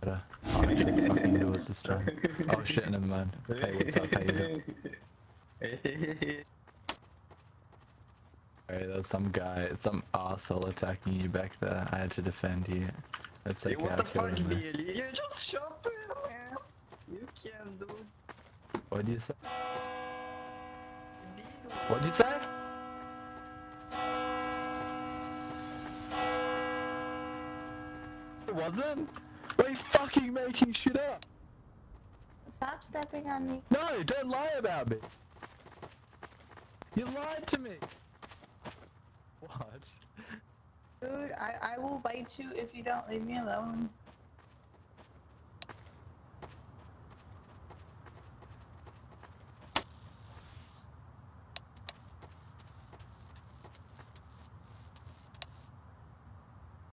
time. oh shit, never mind. Hey, what's up? How you doing? Alright, there's some guy, some arsehole attacking you back there. I had to defend you. That's Hey, okay, what I'll the fuck. Billy? You just shot him, man. You can't do What'd you say? What'd you say? It wasn't? You fucking making shit up? Stop stepping on me. No, don't lie about me. You lied to me. What? Dude, I, I will bite you if you don't leave me alone.